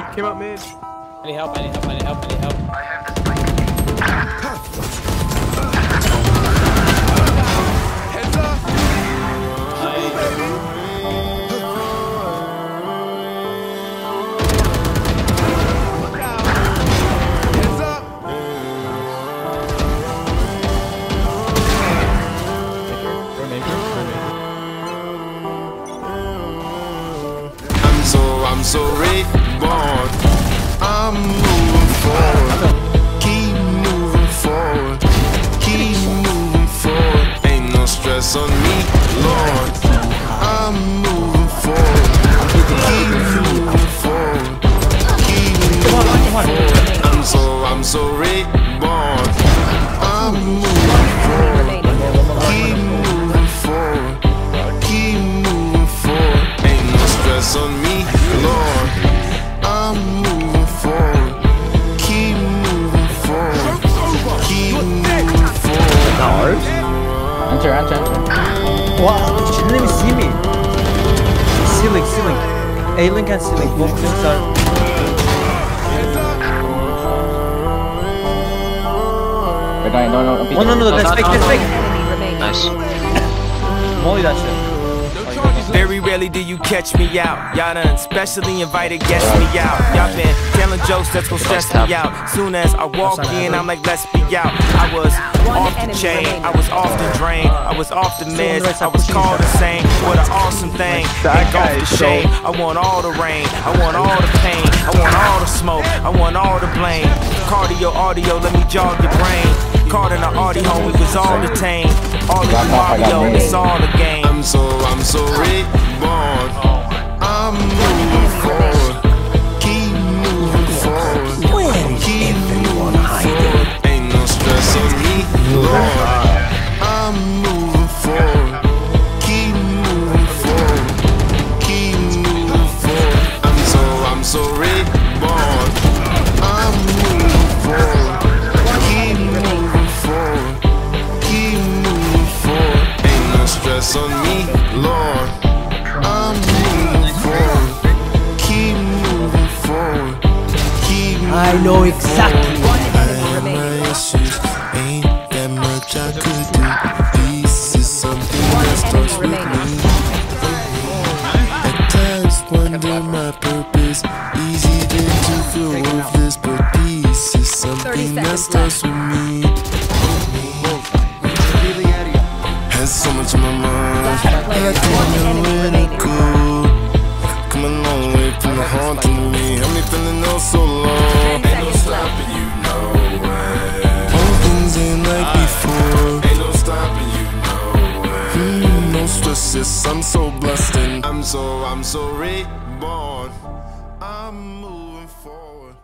He came out mid. I need help, I need help, I need help, I need help. Heads I'm so reborn. I'm moving forward. Keep moving forward. Keep moving forward. Ain't no stress on me, Lord. I'm moving forward. Keep moving forward. Keep moving forward. I'm so, I'm so reborn. I'm moving Enter, enter, enter. Wow, his name is Simi. Ceiling, ceiling. A-Link and ceiling. Both things are. Wait, no, no, no, Oh no, no, that's fake, that's fake. Enemy remaining. Nice. Molly that shit. Very rarely do you catch me out. Y'all done specially invited guests me out. Y'all been telling jokes that's gonna stress me out. Soon as I walk in, I'm like, let's be out. I was off the chain. I was off the drain, I was off the meds, I was called insane. What an awesome thing. Take off the shame. I want all the rain, I want all the pain, I want all the smoke, I want all the blame. Cardio, audio, let me jog your brain. Caught in the audio, home, we was all detained. All of the Mario, it's all a game. I'm so, I'm so reborn. I'm moving forward. Keep moving forward. Keep moving forward. Ain't no stress on me, Lord. I'm moving forward. Keep moving forward. Keep moving forward. I'm so, I'm so reborn. I'm moving forward. Keep moving forward. Keep moving forward. Ain't no stress on me, I know exactly. One enemy remaining. ain't that much I could do. This is something that starts with me. At times wonder my purpose. Easy to feel worthless, but peace is something that starts with me. Has so much on my mind. One enemy remaining. Cool. Come a long way from the haunting me. Had me feeling oh so long. Ten seconds left. you know it. All things ain't like before. Ain't no stopping you, no way. Mm, no stresses, I'm so blessed and I'm so, I'm so reborn. I'm moving forward.